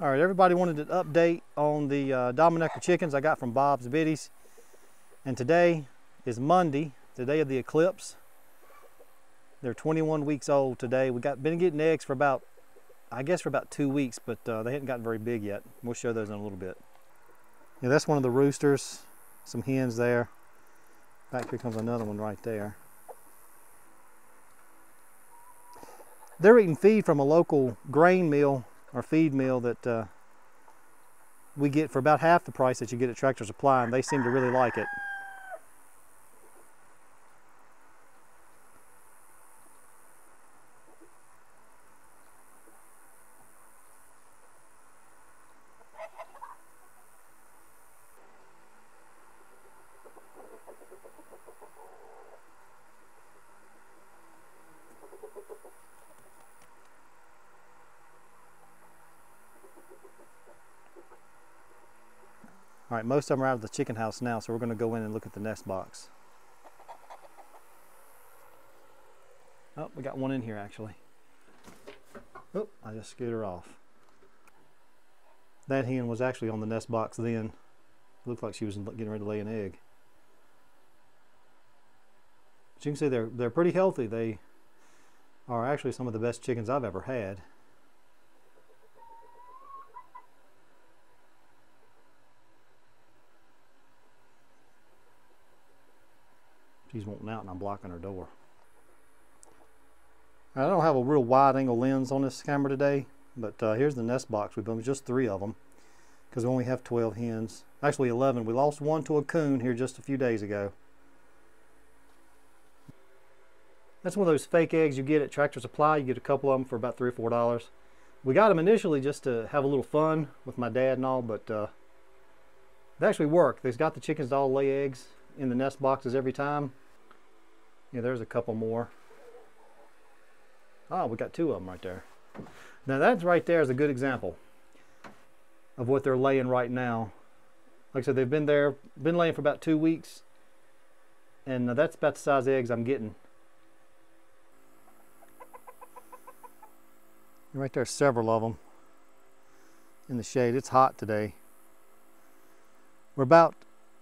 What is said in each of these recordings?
All right, everybody wanted an update on the uh, chickens I got from Bob's Biddies. And today is Monday, the day of the eclipse. They're 21 weeks old today. We got been getting eggs for about, I guess for about two weeks, but uh, they hadn't gotten very big yet. We'll show those in a little bit. Yeah, that's one of the roosters. Some hens there. Back here comes another one right there. They're eating feed from a local grain mill or feed mill that uh, we get for about half the price that you get at Tractor Supply, and they seem to really like it. All right, most of them are out of the chicken house now, so we're going to go in and look at the nest box. Oh, we got one in here actually. Oh, I just scooted her off. That hen was actually on the nest box then. Looked like she was getting ready to lay an egg. But you can see they're they're pretty healthy. They are actually some of the best chickens I've ever had. She's wanting out and I'm blocking her door. I don't have a real wide angle lens on this camera today, but uh, here's the nest box. We've done just three of them because we only have 12 hens. Actually 11. We lost one to a coon here just a few days ago. That's one of those fake eggs you get at Tractor Supply. You get a couple of them for about three or four dollars. We got them initially just to have a little fun with my dad and all, but uh, they actually work. They've got the chickens to all lay eggs in the nest boxes every time. Yeah, there's a couple more. Ah, we got two of them right there. Now that's right there is a good example of what they're laying right now. Like I said, they've been there, been laying for about two weeks, and that's about the size eggs I'm getting. Right there, several of them in the shade. It's hot today. We're about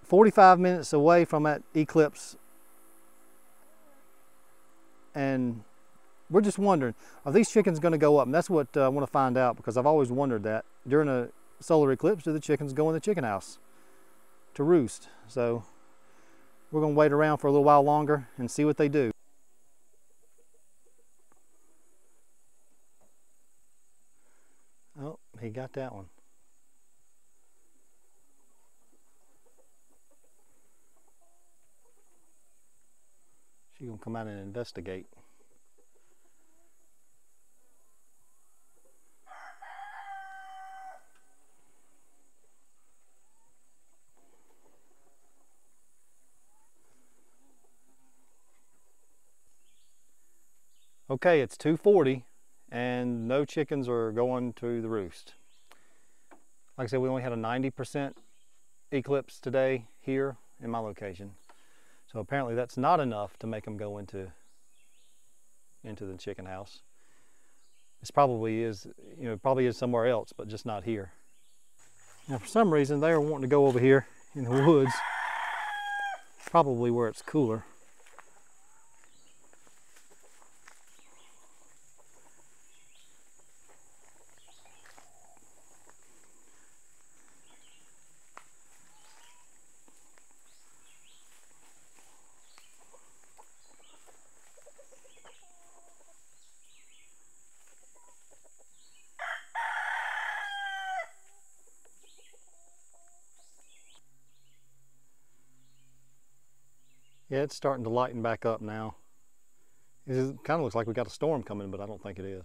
45 minutes away from that eclipse and we're just wondering, are these chickens going to go up? And that's what uh, I want to find out because I've always wondered that. During a solar eclipse, do the chickens go in the chicken house to roost? So we're going to wait around for a little while longer and see what they do. Oh, he got that one. She's gonna come out and investigate. Okay, it's 240 and no chickens are going to the roost. Like I said, we only had a 90% eclipse today here in my location. So apparently that's not enough to make them go into into the chicken house. This probably is, you know, probably is somewhere else, but just not here. Now for some reason they are wanting to go over here in the woods, probably where it's cooler. Yeah, it's starting to lighten back up now. It kind of looks like we got a storm coming, but I don't think it is.